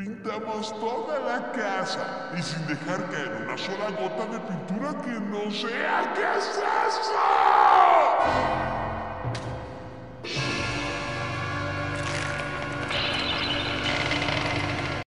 Pintamos toda la casa y sin dejar caer una sola gota de pintura que no sea. ¿Qué es eso?